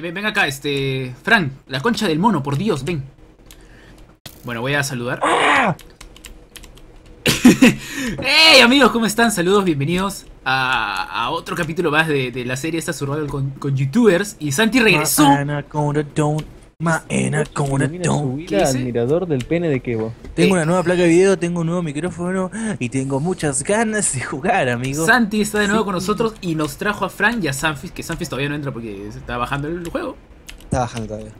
ven, ven acá, este. Frank, la concha del mono, por Dios, ven. Bueno, voy a saludar. ¡Hey amigos! ¿Cómo están? Saludos, bienvenidos a, a otro capítulo más de, de la serie esta Survival con, con youtubers. Y Santi regresó. Don't. su ¿Qué vida admirador del pene de Kevo. Tengo Eh. una nueva placa de video, tengo un nuevo micrófono y tengo muchas ganas de jugar, amigo. Santi está de nuevo con nosotros y nos trajo a Frank y a Sanfis, que Sanfis todavía no entra porque se está bajando el juego. Está bajando todavía.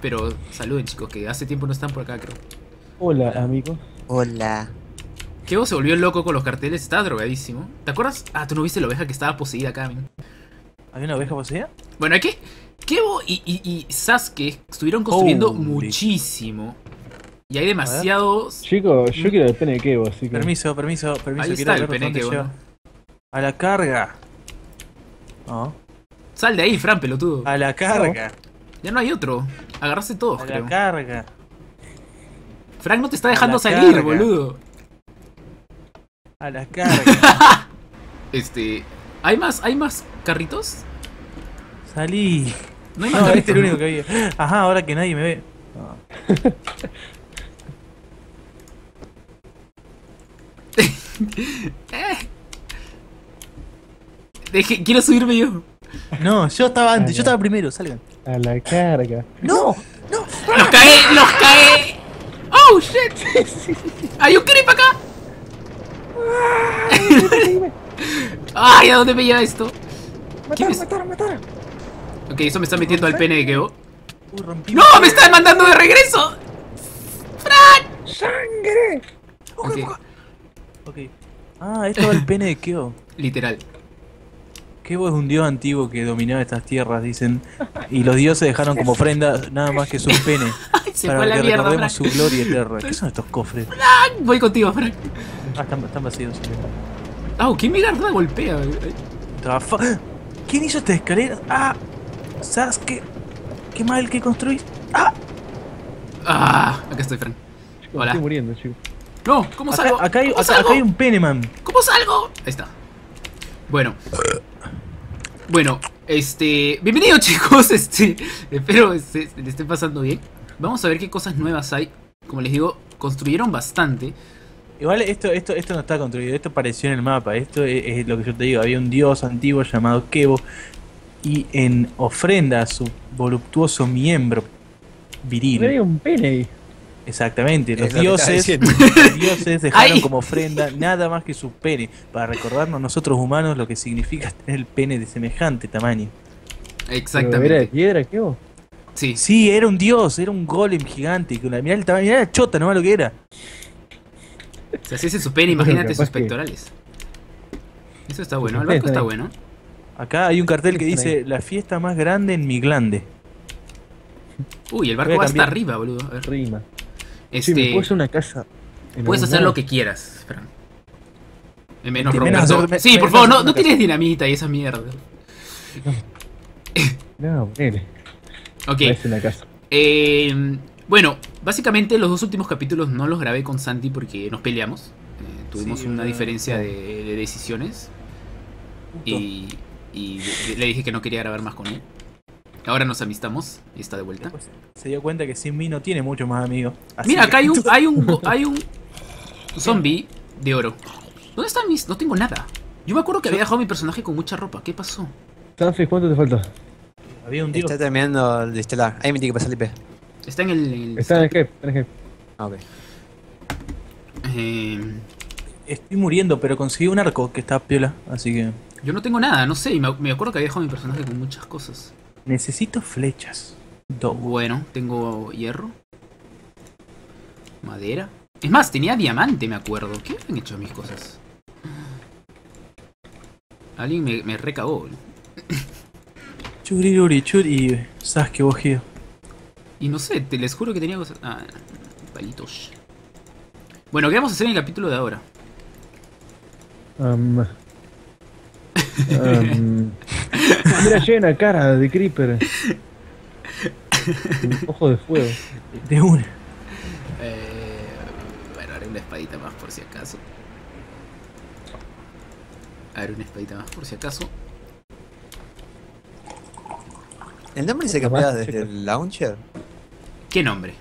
Pero saluden chicos, que hace tiempo no están por acá, creo. Hola, amigos. Hola. Kevo se volvió loco con los carteles, estaba drogadísimo. ¿Te acuerdas? Ah, tú no viste la oveja que estaba poseída acá, men. ¿Había una oveja poseída? Bueno, aquí Kevo y, y, y Sasuke estuvieron construyendo Holy. muchísimo. Y hay demasiados. Chicos, yo quiero el pene de Kevo, así que. Permiso, permiso, permiso. Ahí quiero está el pene lleva. bueno. A la carga. No, Sal de ahí, Fran, pelotudo. a la carga. Ya no hay otro. Agarraste todos, A creo. la carga. Frank no te está dejando la salir, carga. boludo. A la carga. Este. ¿Hay más, ¿Hay más carritos? Salí. No No, este es el único que había. Ajá, ahora que nadie me ve. No. Eh. Deje- quiero subirme yo. No, yo estaba antes, yo estaba primero, salgan. A la carga. No, no. ¡Los cae! ¡Los cae! ¡Oh, shit! ¡Hay un creep acá! ¡Ay, ¿a dónde me lleva esto? ¿Quién es? matar, matar. Ok, eso me está metiendo al pene de rompí. ¡No! ¡Me están mandando de regreso! ¡Sangre! Ok, Ok. Ah, esto va el pene de Keo. literal. Keo es un dios antiguo que dominaba estas tierras, dicen. Y los dioses dejaron como ofrenda nada más que su pene. Ay, se para fue a la que mierda, recordemos Frank. su gloria eterna. ¿Qué son estos cofres? Voy contigo, Frank. Ah, están, están vacíos. sí. Ah, ¿qué mierda golpea? ¿Quién hizo esta escalera? Ah, Sasuke. Qué mal que construís. Ah, Ah, acá estoy, Frank. Chicos, Hola. estoy muriendo, chicos. No, ¿cómo acá, salgo? acá hay, ¿Cómo acá- salgo? acá hay un pene, man. ¿Cómo salgo? Ahí está. Bueno. Bueno, este. Bienvenidos, chicos. Este. Espero este, le esté pasando bien. Vamos a ver qué cosas nuevas hay. Como les digo, construyeron bastante. Igual esto, esto, esto no está construido, esto apareció en el mapa. Esto es, es lo que yo te digo. Había un dios antiguo llamado Kevo. Y en ofrenda a su voluptuoso miembro viril. Había un pene ahí. Exactamente, los dioses, los dioses dejaron Ay. como ofrenda nada más que su pene, para recordarnos nosotros humanos lo que significa tener el pene de semejante tamaño. Pero ¿Era de Exactamente. piedra, Kevo? Sí. Sí, era un dios, era un golem gigante, con la, mirá el tamaño, mirá la chota nomás lo que era. Si así es su pene, imagínate sus que- pectorales. Eso está bueno. El penes está bueno. Acá hay un cartel que dice la fiesta más grande en mi glande. Uy, el barco va hasta arriba, boludo. A ver. Rima. Sí, Este. puedo hacer una casa. Puedes hacer lo que quieras, Fran. Menos menos hacer- me- Sí, por favor, no, no dinamita y esa mierda. No, ponele. Ok. Una casa. Eh, bueno, básicamente los dos últimos capítulos no los grabé con Santi porque nos peleamos. Eh, tuvimos Sí, una diferencia de, de decisiones. Y, y le- dije que no quería grabar más con él. Ahora nos amistamos y está de vuelta. Después se dio cuenta que sin mí no tiene muchos más amigos. Mira, que- acá hay un, hay un, hay un zombie de oro. ¿Dónde están mis? No tengo nada. Yo me acuerdo que había dejado mi personaje con mucha ropa. ¿Qué pasó? Sanfis, ¿cuánto te falta? Había un dios. Está terminando de instalar. Ahí me tiene que pasar el IP. Está en el. Está en el Skype, en el Skype. Ah, ok. Eh, Estoy muriendo, pero conseguí un arco que está piola, así que yo no tengo nada, no sé. y Me, me acuerdo que había dejado mi personaje con muchas cosas. necesito flechas. Dos. Bueno, tengo hierro. Madera. Es más, tenía diamante, me acuerdo. ¿Qué han hecho mis cosas? Alguien me, me recagó. boludo. Churiruri, churi. Sasuke bojido. Y no sé, te les juro que tenía cosas. Ah, palitos. Bueno, ¿qué vamos a hacer en el capítulo de ahora? Um, um, mira, llena cara de Creeper. Un Ojo de fuego. De una. Eh, bueno, haré una espadita más por si acaso. Haré una espadita más por si acaso. ¿El nombre se cambiaba desde el launcher? ¿Qué nombre?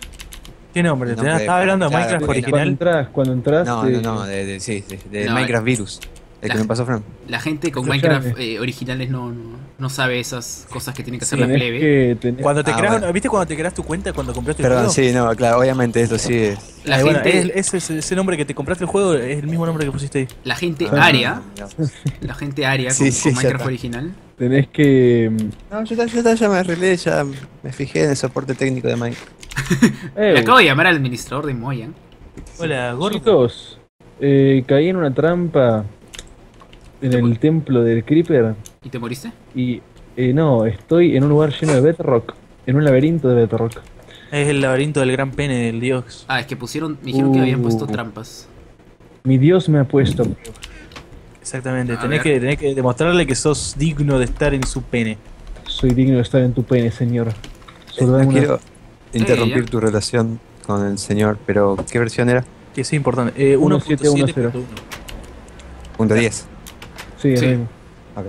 ¿Qué nombre? El ¿Te- nombre ¿Estás hablando de claro, Minecraft Cuando original? entras, cuando entras. No, eh, no, no, de, de- sí, de No, Minecraft Virus. El que la- me pasó Fran. La gente con. Minecraft eh, originales no, no, no sabe esas cosas que tiene que hacer la plebe. Cuando te Ah, creas, bueno. ¿Viste cuando te creas tu cuenta cuando compraste el Perdón, juego? sí, no, claro, obviamente esto sí es. La Eh, bueno, gente, es- ese, ese nombre que te compraste el juego es el mismo nombre que pusiste ahí. la gente Ah, aria, ya. la gente aria Sí, con, sí, con ya Minecraft original. Tenés que. mm, No, yo ya, yo ya- ya me arreglé, ya me fijé en el soporte técnico de Minecraft. Eh, Le acabo de llamar al administrador de Moyan. Hola, gordo. chicos, eh, caí en una trampa en el templo del Creeper ¿Y te moriste? y eh, no, estoy en un lugar lleno de bedrock, en un laberinto de bedrock. Es el laberinto del gran pene del dios. Ah, es que pusieron, me dijeron que habían puesto Uh. trampas. Mi Dios me ha puesto. Exactamente. A Tenés ver. que, tenés que demostrarle que sos digno de estar en su pene. Soy digno de estar en tu pene, señor. Solo no quiero interrumpir tu relación con el señor, pero ¿qué versión era? Que es importante. Eh, 1.7.1.0. 1.7.1. Punto 10. Sí, Sí. mismo. Ok,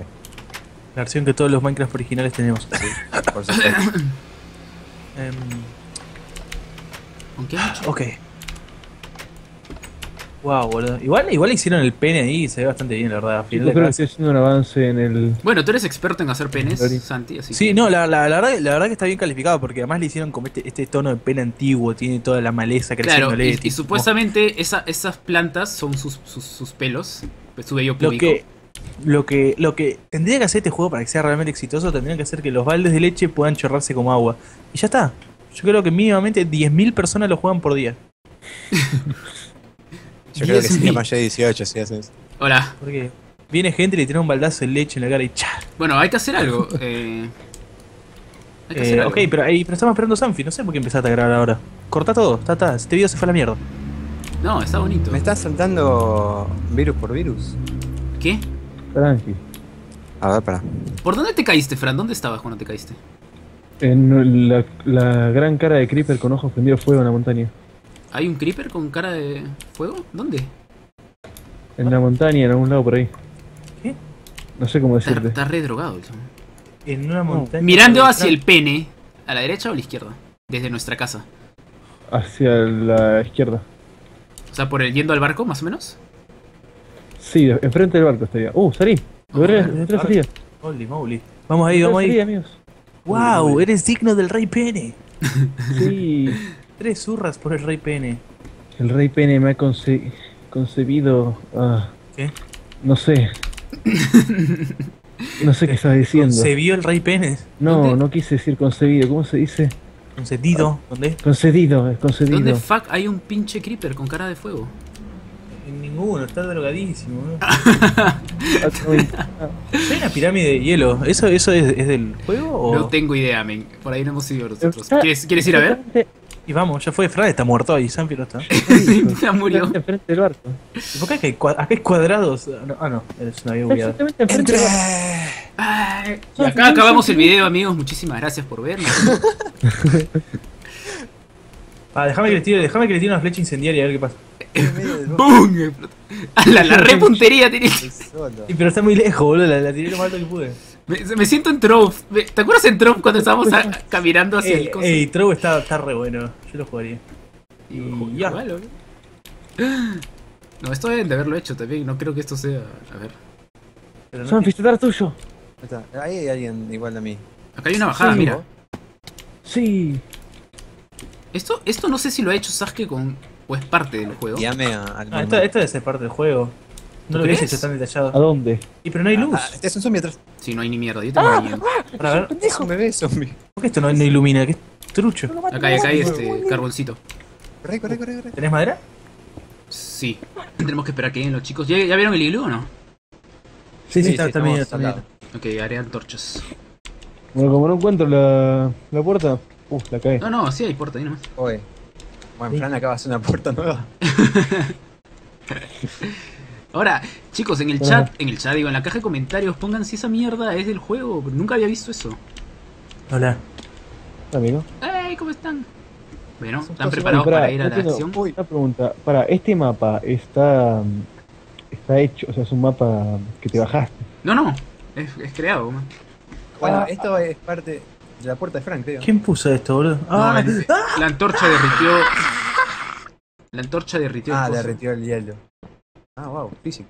La versión que todos los Minecraft originales tenemos. por supuesto. ¿Con qué han hecho? ok. Wow, boludo. Igual, igual hicieron el pene ahí y se ve bastante bien, la verdad. Yo creo que estoy haciendo un avance en el. Bueno, tú eres experto en hacer penes, Glory. Santi, así Sí, que- no, la, la, la verdad, la verdad que está bien calificado porque además le hicieron como este, este tono de pene antiguo, tiene toda la maleza Claro, creciéndole. y, y supuestamente esa- esas plantas son sus, sus, sus pelos, pues, su vello Lo que, lo que lo que tendría que hacer este juego para que sea realmente exitoso, tendría que hacer que los baldes de leche puedan chorrarse como agua. Y ya está. Yo creo que mínimamente 10.000 personas lo juegan por día. Yo creo que 10.000. sería más de 18 si hacen eso. Hola. Porque viene gente y le tira un baldazo de leche en la cara y ¡cha! Bueno, hay que hacer algo. eh, hay que Eh, hacer algo. ok, pero, estamos esperando a Sanfi, no sé por qué empezaste a grabar ahora. Corta todo, está, está. Este video se fue a la mierda. No, está bonito. ¿Me estás saltando virus por virus? ¿Qué? Tranqui. A ver, para. ¿Por dónde te caíste, Fran? ¿Dónde estabas cuando te caíste? En la, la gran cara de Creeper con ojos prendidos fuego en la montaña. ¿Hay un creeper con cara de fuego? ¿Dónde? En la montaña, en algún lado por ahí. ¿Qué? No sé cómo Está, decirte. está re drogado el. En una montaña. Mirando hacia el pene, ¿a la derecha o a la izquierda? Desde nuestra casa. Hacia la izquierda. O sea, por el yendo al barco, más o menos. Sí, de- enfrente del barco estaría. Uh, salí. Logré. Holy moly. Vamos ahí, vamos ahí. salir, amigos. ¡Wow! Eres digno del rey pene. Sí. Tres zurras por el rey pene. El rey pene me ha conce- concebido. ah, ¿Qué? no sé. No sé qué estás diciendo. ¿Se vio el rey pene? No, ¿Dónde? no quise decir concebido. ¿Cómo se dice? Concedido. ¿Dónde? Concedido, es concedido. ¿Dónde fuck hay un pinche creeper con cara de fuego? Ninguno, está drogadísimo. Hay una pirámide de hielo. ¿Eso, eso es, es del juego? O... No tengo idea, men. Por ahí no hemos ido nosotros. ¿Quieres, ¿quieres ir a ver? Y vamos, ya fue. Fran está muerto ahí, Sanfi no está. ya murió. Enfrente del barco. ¿Y ¿Por qué acá hay, acá hay cuadrados? Ah, no, ah, no, es una vida bugueada. Exactamente enfrente del barco. Ay, y acá acabamos el video, amigos. Muchísimas gracias por vernos. Ah, déjame que le tire, déjame que le tire una flecha incendiaria a ver qué pasa. ¡Bum! A la, la bosque solo. Sí, pero está muy lejos, boludo. La, la tiré lo más alto que pude. Me, me siento en Trove. ¿Te acuerdas en Trove cuando estábamos a- caminando hacia Ey, el coso? ey, Trow está, está re bueno. Yo lo jugaría. Y ya. Igual, ¿o no? No, esto deben de haberlo hecho también. No creo que esto sea. A ver. No Son fistetar tuyo. Ahí está. Ahí hay alguien igual a mí. Acá hay una bajada, Sí. mira. Sí. Esto, esto no sé si lo ha hecho Sasuke con. O es parte del juego. Llame a- al Ah, esto, esto debe ser parte del juego. No ¿Tú lo hubiese hecho tan ¿A detallado. dónde? Y pero no hay luz. Ah, este es un zombie atrás. Si no hay ni mierda. Yo tengo miedo. Para ver. Es un bebé zombie. ¿Por qué esto no, no ilumina? ¿Qué trucho? Acá hay, acá hay este carboncito. Corre, corre, corre, corre. ¿Tenés madera? Sí. Tenemos que esperar que lleguen los chicos. ¿Ya, ya vieron el iglú o no? Sí, sí, Sí, está, sí, está bien. Ok, haré antorchas. Bueno, como no encuentro la, la puerta. Uh, la cae. No, no, sí hay puerta ahí nomás. Oye. Bueno, Sí. Fran acaba de hacer una puerta nueva. Ahora, chicos, en el Ah. chat, en el chat, digo, en la caja de comentarios, pongan si esa mierda es del juego. Nunca había visto eso. Hola. Amigo. ¡Ey! ¿Cómo están? Bueno, ¿están preparados para ir a la entiendo. acción? Uy. Una pregunta. Para, este mapa está. Está hecho, o sea, es un mapa que te bajaste. No, no, es, es creado. man. Bueno, Ah. esto es parte. La puerta de Frank, creo. ¿Quién puso esto, boludo? No, Ah, la antorcha derritió. La antorcha derritió el Ah, coso. derritió el hielo. Ah, wow, físico.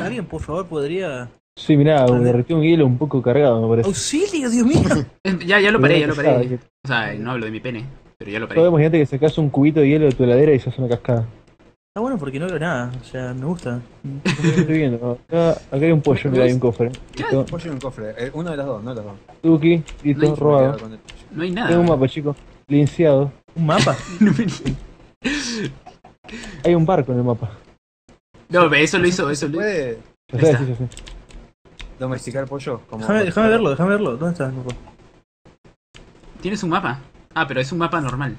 ¿Alguien, por favor, podría. Sí, mirá, derretió un hielo un poco cargado, me parece. ¡Auxilio, Dios mío! Ya, ya lo paré, ya lo paré. O sea, no hablo de mi pene, pero ya lo paré. Solo imagínate que sacás un cubito de hielo de tu heladera y se hace una cascada. Está bueno porque no veo nada, o sea, me gusta. Estoy viendo. Acá, acá hay un pollo, mira, hay un cofre. Listo. Pollo en un cofre. eh, uno de los dos, no los dos. Tuki, listo, No hay robado. El. No hay nada. Tengo un mapa, chicos. Linciado. ¿Un mapa? Hay un barco en el mapa. No, pero eso lo hizo, eso ¿Se lo sé, sí, ya sé. domesticar pollo? Como Déjame, déjame verlo, déjame verlo. ¿Dónde está? Loco? ¿Tienes un mapa? Ah, pero es un mapa normal.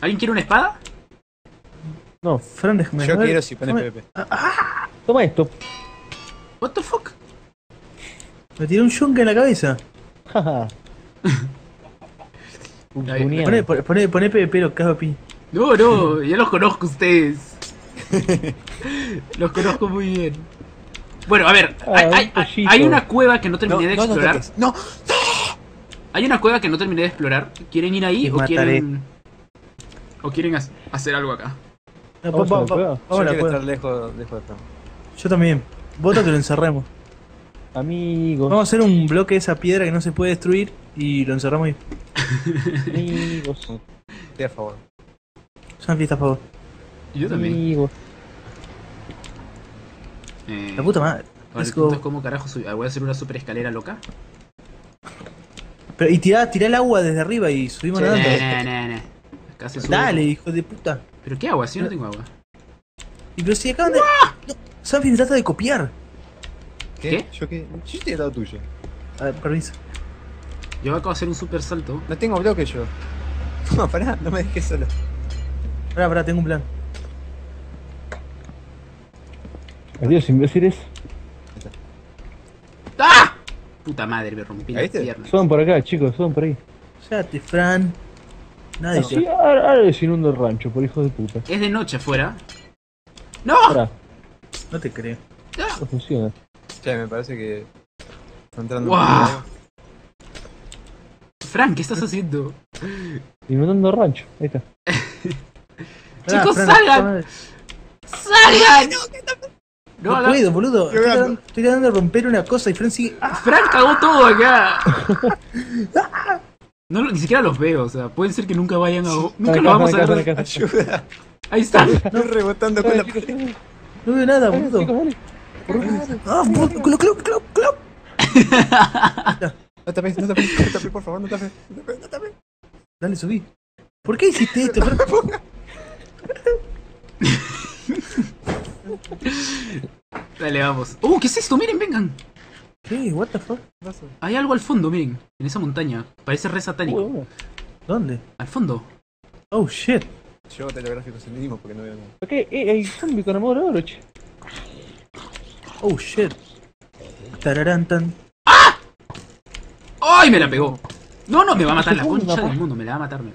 ¿Alguien quiere una espada? Fran, déjame Yo ver. quiero si pone Déjame- PvP. Toma esto. What the fuck? Me tiró un yunque en la cabeza. Jaja. Poné, poné, PvP, lo cago pi. No, no, ya los conozco a ustedes. los conozco muy bien. Bueno, a ver, Ah, hay, una cueva que no No, terminé de no, no explorar. toques. No, hay una cueva que no terminé de explorar. ¿Quieren ir ahí o mataré. quieren. o quieren ha- hacer algo acá? No, Vamos va- a la va- cueva. vamos yo quiero estar lejos, lejos de Frank. Yo también. Vota que lo encerremos. Amigos, Vamos a hacer un bloque de esa piedra que no se puede destruir y lo encerramos ahí. amigos, Estoy a favor. Sanfi está a favor. Yo también. amigos. Eh, La puta madre. ahora el punto es cómo carajo subir. Ah, Voy a hacer una super escalera loca. Pero, y tirá, tirá el agua desde arriba y subimos Sí. Nadando. nah, nah, nah. Acá se sube. Dale, hijo de puta. ¿Pero qué agua? Si yo no tengo agua. Y pero si acaban de. No, Sanfi me trata de copiar. ¿Qué? Yo qué? Yo estoy al lado tuyo. A ver, permiso. Yo acabo de hacer un super salto. No tengo bloque yo. No, pará, no me dejes solo. Pará, pará, tengo un plan. Adiós, imbéciles. ¡Ah! Puta madre, me rompí la ¿Viste? pierna. Suban por acá, chicos, suban por ahí. Cállate, Fran. Nadie Sí, ahora, ahora les inundo el rancho, por hijos de puta. Es de noche afuera. ¡No! Pará, No te creo. no funciona. Che, me parece que. Está entrando poco Frank, ¿qué estás haciendo? Inundando el rancho, ahí está. Chicos, salgan. ¡Salgan! No, puedo, boludo. Estoy tratando, estoy tratando de romper una cosa y Fran sigue. ¡Ah! Frank cagó todo acá. No, ni siquiera los veo, o sea, pueden ser que nunca vayan a... Nunca lo vamos a ver. Ayuda. Ahí están. Estoy rebotando con la No veo nada, boludo. ¡Ah! boludo, ¡Clup, clup, clup, clup! No tapes, no tapes, no tapes, por favor, no tapes. No tapes, no tapes. Dale, subí. ¿Por qué hiciste esto? Dale, vamos. ¡Uh! ¿Qué es esto? Miren, vengan. ¿Qué? ¿What the fuck? Hay algo al fondo, miren. En esa montaña. Parece re satánico. Uy, ¿Dónde? Al fondo. Oh shit. Yo hago telegráficos en mínimo porque no veo nada. Ok, eh, hay zombie con armadura de oro, che. Oh shit. Tararán tan. ¡Ay! Me la pegó. No, no, me va a matar la concha del mundo. Me la va a matar. me-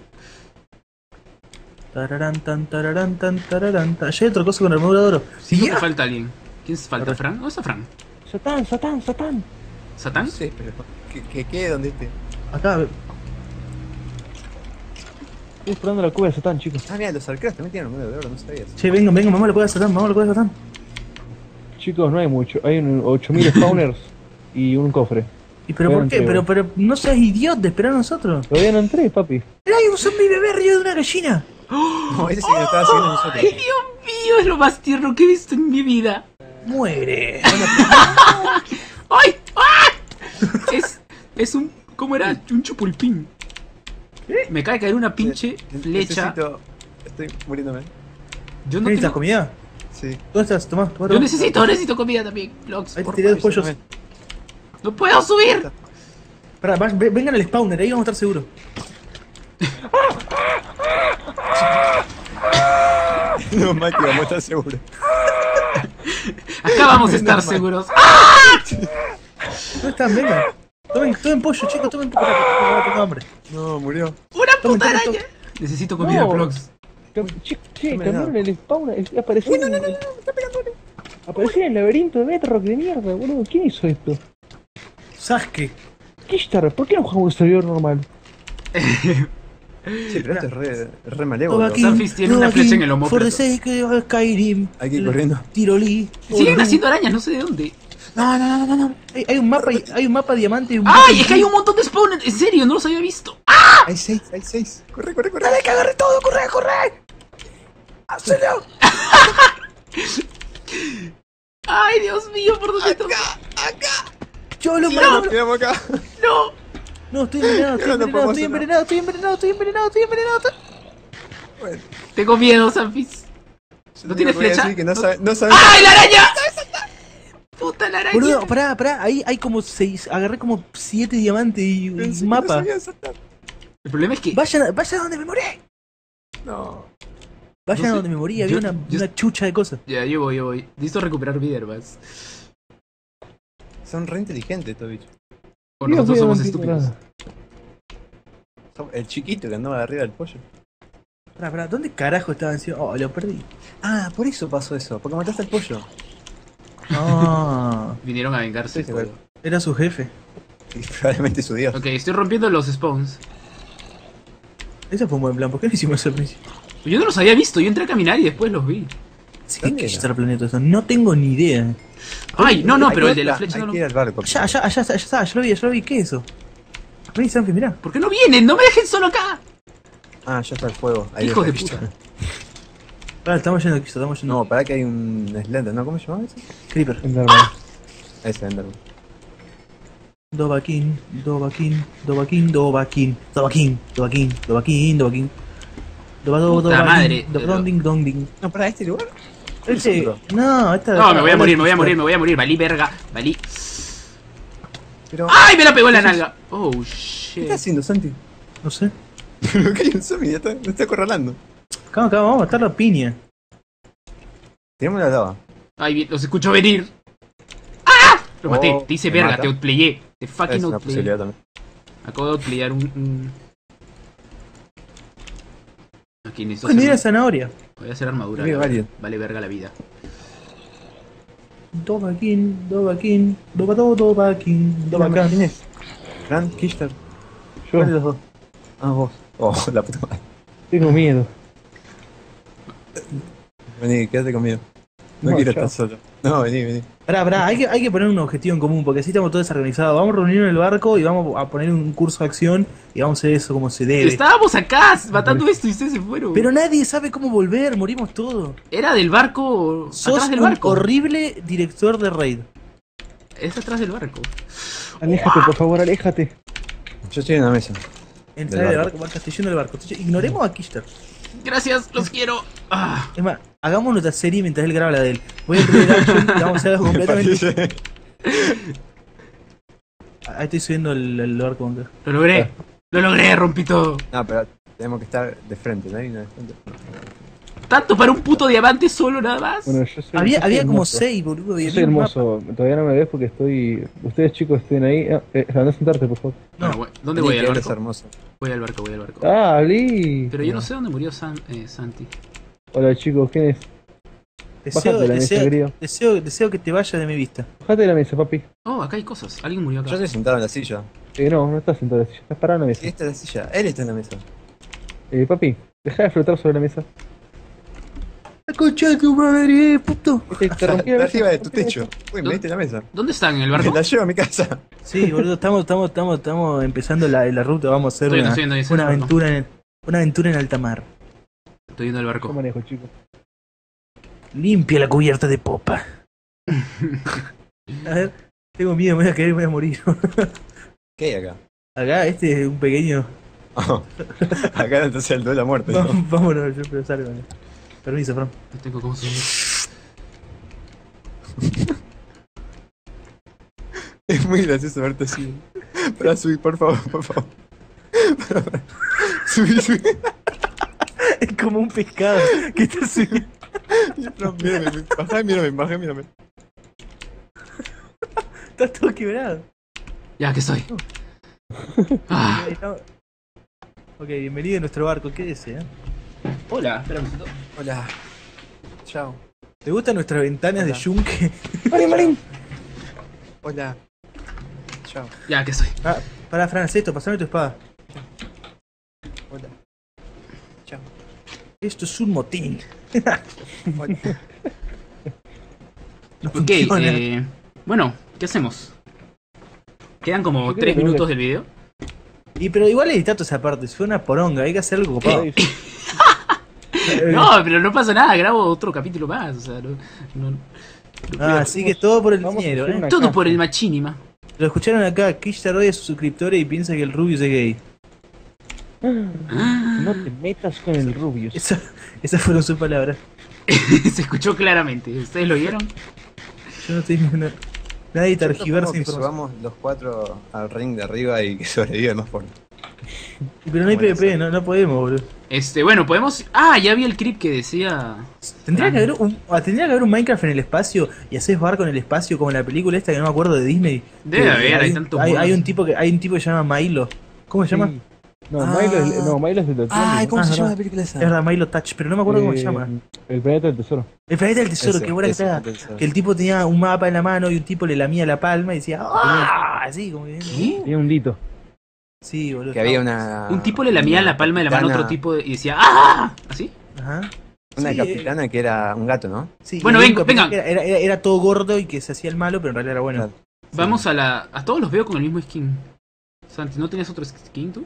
Tararán tan, tararán tan, tararán tan. Allá hay otra cosa con armadura de oro. Ya. que falta alguien. ¿Quién falta? ¿Fran? ¿Dónde está Fran? Satán, Satán, Satán. ¿Satán? No sé, pero. ¿Qué, qué, qué? ¿Dónde esté? Acá, ve- Estoy explorando la cueva de Satán, chicos. Ah, mira, los arqueros también tienen armadura de oro, no sabías. Che, vengan, vengan, vamos a la cueva de Satán, vamos a la cueva de Satán. Chicos, no hay mucho. Hay un 8000 spawners y un cofre. ¿Y pero por qué? Pero, pero no seas idiota, espera a nosotros. Todavía no entré, papi. Mirá, hay un zombie bebé arriba de una gallina. No, ese sí que lo estaba siguiendo nosotros. ¡Ay, Dios mío! Es lo más tierno que he visto en mi vida. Muere. ¡Ay! ¡Ah! Es, es un... ¿Cómo era? Un chupulpín. Me cae caer una pinche Ne- flecha. Necesito... Estoy muriéndome. Yo no ¿Necesitas tengo... comida? Sí. ¿Dónde estás? Tomá, tomá, Yo tomá. necesito, necesito comida también. Vlogs, Ahí te por tiré dos pollos. ¡No puedo subir! Pará, ve- vengan al spawner, ahí vamos a estar seguros. No, Mike, vamos a estar seguros. Acá vamos a estar seguros. ¿Dónde están? Vengan. Tomen, tomen pollo, chicos, tomen pollo. Tengo hambre. No, murió. ¡Una puta tomen, araña! Necesito comida, No. Cam- Che, che No me cambiaron da. el spawner. es- Apareció en el... Apareció en el laberinto de Bedrock de mierda, boludo. ¿Quién hizo esto? Sasuke. Kishtar, ¿por qué no jugamos el servidor normal? Sí, pero esto es re, re Sanfis tiene una flecha en el For the sake of Skyrim. Hay que ir corriendo. Tirolí. Siguen haciendo arañas, no sé de dónde. No, no, no, no, no. Hay, hay un mapa, hay un mapa diamante y un mapa ¡Ay! Es que hay un montón de spawn. En serio, no los había visto. Hay seis, hay seis. Corre, corre, corre. ¡Dale que agarre todo! ¡Corre, corre! ¡Hacelo! ¡Ay, Dios mío! ¿Por dónde entro? Yo lo acá. ¡No! No, estoy envenenado, estoy No, no envenenado, estoy envenenado, estoy envenenado, estoy envenenado, estoy envenenado. Bueno, Tengo miedo, Sanfis. ¿No tiene flecha? Que no, sabe, no sabe. ¡Ay, la araña! ¡Puta la araña! Boludo, pará, pará, ahí hay como seis, agarré como siete diamantes y un mapa. El problema es que. Vayan, a- vayan a donde me morí. No. Vayan No a sé, donde me morí, había yo- una, yo- una chucha de cosas. Ya, yo voy, yo voy. Necesito recuperar vida, hermanos. Son re inteligentes estos bichos. O Dios nosotros somos estúpidos. El chiquito que andaba arriba del pollo. Pará, pará, ¿dónde carajo estaba encima? Oh, lo perdí. Ah, por eso pasó eso. Porque mataste al pollo. No, Vinieron a vengarse. Sí, era su jefe. Y probablemente su dios. Ok, estoy rompiendo los spawns. Ese fue un buen plan, ¿por qué no hicimos eso al principio? Yo no los había visto, yo entré a caminar y después los vi. Sí, ¿Dónde ¿Qué era? está el planeta eso? No tengo ni idea. Ay, no, no, pero el de la flecha no lo. Allá, allá, allá, está, allá está, ya lo vi, ya lo vi, ¿qué es eso? Vení, Sanfi, mirá. ¿Por qué no vienen? ¡No me dejen solo acá! Ah, ya está el fuego. Ahí Hijos de puta. Pará, estamos yendo aquí, estamos yendo. No, para que hay un Slender, ¿no? ¿Cómo se llama ese? Creeper. Enderman. Ese Enderman. Dovakin, Dovakin, Dovakin, Dovakin, Dovakin, Dovakin, Dovakin, Dovakin. Dovado, Puta Dovakin, madre. Dovadong, ding, dong, ding. No, para este lugar. Ese, otro. no, esta No, me voy a morir, me voy a morir, me voy a morir. Valí verga, valí. Pero. ¡Ay, me la pegó en la nalga! Oh, ¿Qué shit. estás haciendo, Santi? No sé. Creo que hay un zombie, ya está, me está acorralando. Calma, calma, vamos a matar la piña. Tenemos la lava. Ay, bien, los escucho venir. ¡Ah! Lo maté, Oh, te hice verga, mata. te outplayé. Te Es fucking una outplayé. posibilidad también. Acabo de outplayar un. un... Aquí necesito hacer... zanahoria. Voy a hacer armadura. Mira. Vale verga la vida. Dovakin, Dovakin, Dovado, Dovakin, Dovakan. ¿Quién es? Fran Kishtar. Yo ¿Cuál de los dos? Ah, vos. Oh, la puta madre. tengo miedo. Vení, quédate conmigo. No, No, quiero estar solo. No, vení, vení. Pará, pará, hay que, hay que poner un objetivo en común, porque así estamos todos desorganizados. Vamos a reunirnos en el barco y vamos a poner un curso de acción y vamos a hacer eso como se debe. Estábamos acá matando esto y ustedes se fueron. Pero nadie sabe cómo volver, morimos todos. Era del barco. Sos atrás del un barco. horrible director de raid. Es atrás del barco. Aléjate, por favor, aléjate. Yo estoy en la mesa. Entra Del barco. barco, estoy yendo del barco. Ignoremos a Kishtar. Gracias, los quiero. Ah, Es más, hagamos nuestra serie mientras él graba la de él. Voy a entrar action y vamos a hacer algo completamente. Ahí estoy subiendo el, el barco. lo logré. Lo logré, rompí todo. No, pero tenemos que estar de frente, ¿no? hay una de frente. Tanto para un puto diamante solo nada más. Bueno, yo soy, Había, yo soy había como seis, boludo. y Yo soy hermoso. Todavía no me ves porque estoy. Ustedes chicos estén ahí. Ah, eh, anda a sentarte, por favor. No. Bueno, ¿Dónde voy? ¿Al barco? hermoso. Voy al barco, voy al barco. Ah, Ali. Pero yo no sé dónde murió San- eh, Santi. Hola chicos, ¿quién es? Deseo, Bájate de la mesa, deseo, querido. deseo, deseo que te vaya de mi vista. Bájate de la mesa, papi. Oh, acá hay cosas. Alguien murió acá. Yo estoy sentado en la silla. Eh, no, no estás sentado en la silla. Estás parado en la mesa. esta es la silla. Él está en la mesa. Eh, papi, deja de flotar sobre la mesa. La concha de tu madre, puto. Te, la Arriba de tu techo. Uy, me diste la mesa. ¿Dónde están? ¿En el barco? La llevo a mi casa. Sí, boludo, estamos, estamos, estamos, estamos empezando la, la ruta. Vamos a hacer Estoy una, aventura en una aventura en alta mar. Estoy yendo al barco. ¿Cómo manejo, chicos? Limpia la cubierta de popa. A ver, tengo miedo, me voy a caer, me voy a morir. ¿Qué hay acá? Acá, este es un pequeño. Oh, acá entonces el duelo a muerte. ¿no? Vámonos, yo pero salgo. Permiso, Fran. No tengo cómo subir. Es muy gracioso verte así. Para subir, por favor, por favor. Para, para. Subí, subí. Es como un pescado que está subiendo. Mírame, bajá, mírame, bajá, mírame. Está todo quebrado. Ya, que estoy. Ah. Ok, bienvenido a nuestro barco. ¿Qué desea? Hola, espera un segundo. Hola. Chao. ¿Te gustan nuestras ventanas de yunque? ¡Marín, Marín! Hola. Chao. Ya, que estoy. Ah, pará, Fran, esto, pasame tu espada. Hola. Chao. Esto es un motín. Hola. No Ok, eh, bueno, ¿qué hacemos? Quedan como Yo creo 3 que minutos del video. Y pero igual editar toda esa parte, fue una poronga, hay que hacer algo copado. No, pero no pasa nada, grabo otro capítulo más. O sea, no, no- no Ah, así que es todo por el dinero, ¿eh? todo por el machinima. Lo escucharon acá, Kishtar odia a sus suscriptores y piensa que el Rubius es gay. No te metas con el Rubius. Esa- esas fueron sus palabras. Se escuchó claramente. ¿Ustedes lo oyeron? Yo no estoy viendo. Nadie targiversa información. subamos los cuatro al ring de arriba y que sobreviva más fuerte. Pero no hay PvP, no, no podemos, boludo. Este, bueno, podemos. Ah, ya vi el clip que decía. Tendría que, haber un, ah, tendría que haber un Minecraft en el espacio y haces barco en el espacio como en la película esta que no me acuerdo de Disney. Debe Que haber, hay tantos hay, hay un tipo que hay un tipo que se llama Milo. ¿Cómo se llama? Sí. No, Milo es, no, Milo es el de Ay, ¿cómo Ah, se llama la película esa? Es verdad, Milo Touch, pero no me acuerdo cómo se Eh, llama. El planeta del tesoro. El planeta del tesoro, Ese, qué buena que ese, está. Que el tipo tenía un mapa en la mano y un tipo le lamía la palma y decía ¡Ah! Así como que. ¿Qué? Tiene un dito. Sí, boludo. Que había una. Un tipo le lamía la palma de la mano a otro tipo y decía ¡Ah! ¿Así? Ajá. Una Sí, capitana que era un gato, ¿no? Sí, Bueno, y ven- un capitán vengan. que Era, era- era todo gordo y que se hacía el malo, pero en realidad era bueno. Claro. Vamos a la. A todos los veo con el mismo skin. Santi, ¿no tenías otro skin tú?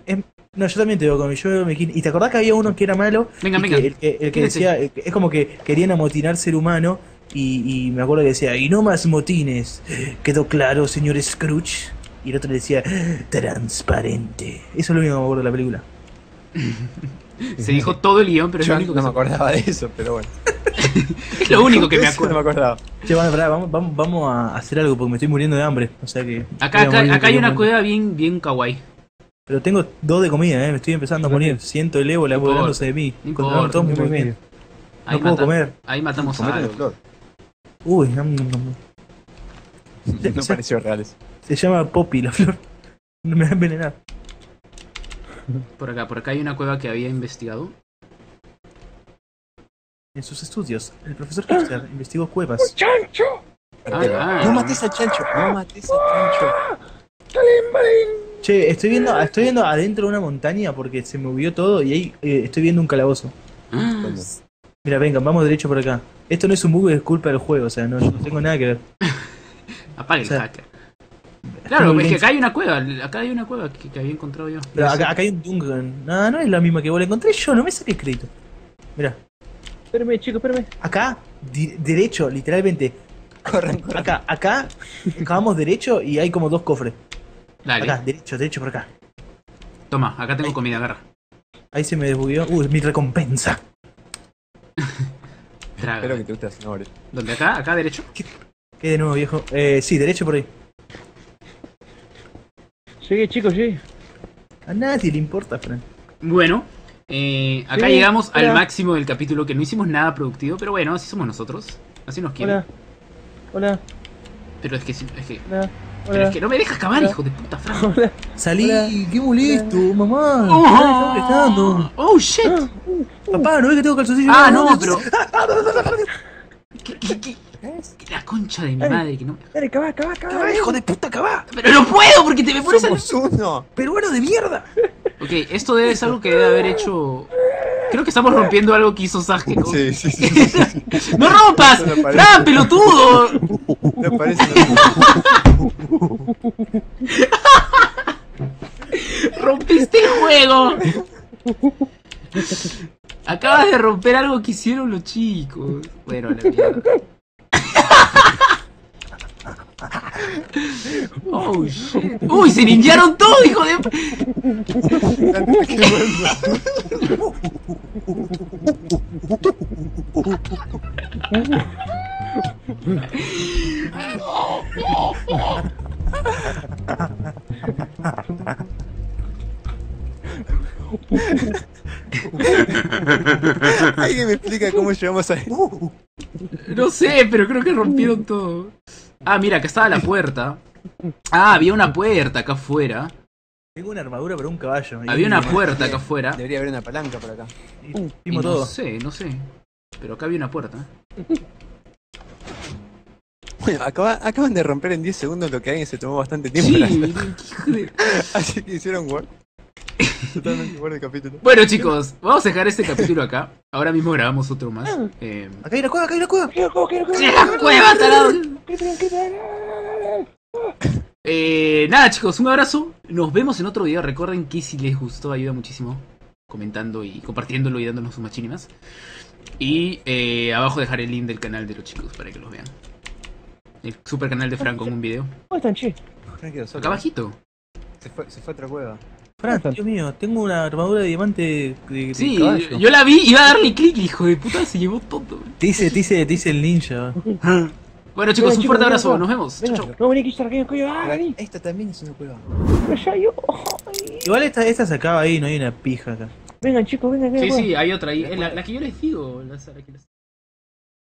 No, yo también te veo con mi yo veo mi kin- ¿Y te acordás que había uno que era malo? Venga, Y venga. que el, que- el que Quédense. decía, que- es como que querían amotinar ser humano y, y me acuerdo que decía, y no más motines. ¿Quedó claro, señor Scrooge? Y el otro le decía, transparente. Eso es lo único que me acuerdo de la película. Se dijo todo el guion, pero Yo lo único que no me se- acordaba de eso, pero bueno. Es lo único que me Eso acuerdo. No me acordaba. Che, bueno, pará, vamos, vamos, vamos a hacer algo porque me estoy muriendo de hambre. O sea que. Acá, hay una cueva bien, bien kawaii. Pero tengo dos de comida, eh. Me estoy empezando a morir. Siento el ébola No apoderándose de mí. no todo mi movimiento. medio. Ahí, No puedo mata- comer. ahí matamos a algo. Uy, nam. No Se- pareció real eso. Se llama Poppy la flor. No me va a envenenar. Por acá, por acá hay una cueva que había investigado. En sus estudios, el profesor Kipster investigó cuevas. Ah, ah. No mates al chancho, no mates al chancho. Che, estoy viendo, estoy viendo adentro de una montaña porque se movió todo y ahí eh, estoy viendo un calabozo. Ah, Mira, vengan, vamos derecho por acá. Esto no es un bug, es culpa del juego, o sea, no, yo no tengo nada que ver. apague el O sea, hacker. Claro, es que acá hay una cueva. Acá hay una cueva que, que había encontrado yo. Pero acá, acá hay un Dungeon. No, no es la misma que vos la encontré yo, no me saques crédito. Mira, Espérame, chico, espérame. acá, derecho, literalmente. Corran, corran. Acá, acá, acabamos derecho y hay como dos cofres. Dale, Acá, derecho, derecho por acá. toma, acá tengo comida, agarra. Ahí se me desbugueó. Uy, mi recompensa. Traga. Espero que te guste la zanahoria. ¿Dónde acá? ¿Acá derecho? ¿Qué de nuevo, viejo? Eh, sí, derecho por ahí. Llegué, chicos, llegué. A nadie le importa, Fran. Bueno, eh, acá Sí, llegamos al máximo del capítulo que no hicimos nada productivo, pero bueno, así somos nosotros. Así nos quieren. Hola. Hola, Pero es que, es que, hola, pero es que no me dejas acabar, Hola. hijo de puta, Fran. Hola. Salí, Hola. qué molesto, mamá. Oh, oh, shit. Papá, ¿no ves que tengo calzoncillos? Ah, no, pero. La concha de mi madre que no. Dale, cabá, cabá, cabá. Hijo de puta, cabá. Pero no puedo porque te me pones a. ¡Somos uno! Peruano de mierda. Ok, esto debe ser algo que debe haber hecho. Creo que estamos rompiendo algo que hizo Sasuke. ¿no? Sí, sí, sí. sí, sí. ¡No rompas! Me. ¡Fran, pelotudo! No parece lo ¡Rompiste el juego! Acabas de romper algo que hicieron los chicos. Bueno, a la mierda. Oh shit. ¡Uy! ¡Se ninjaron todo, hijo de. ¿Alguien me explica cómo llegamos ahí? No sé, pero creo que rompieron todo. Ah, mira, acá estaba la puerta. Ah, había una puerta acá afuera. Tengo una armadura para un caballo. Había una puerta acá afuera. Debería haber una palanca por acá. Y no todo. sé, no sé. Pero acá había una puerta. Bueno, acaba- acaban de romper en 10 segundos lo que alguien se tomó bastante tiempo. Sí, para hacer. hijo de- Así que hicieron Word. Totalmente Word el capítulo. Bueno chicos, vamos a dejar este capítulo acá. Ahora mismo grabamos otro más. Eh... Acá hay la cueva, acá hay la cueva. ¡La cueva, tarado! Eh, nada chicos, un abrazo. Nos vemos en otro video. Recuerden que si les gustó ayuda muchísimo comentando y compartiéndolo y dándonos un machín y más. Y eh, abajo dejaré el link del canal de los chicos para que los vean. El super canal de Frank con un video. ¿Cómo están, che? Tranquilo, solo. Acá abajito. Se fue, se fue a otra cueva. Fran, Dios mío, tengo una armadura de diamante de, de- Sí, caballo. yo la vi, iba a darle clic, hijo de puta, se llevó todo. Te dice, te dice, te dice el ninja. Bueno chicos, un fuerte abrazo, nos vemos. Chau, chau. no, vení está aquí, coño, ah, vení. Esta también es una cueva. Allá yo. Igual esta, esta se acaba ahí, no hay una pija acá. Vengan, chicos, vengan, vengan. Sí, sí, hay otra ahí. La, la que yo les digo, la, la que les-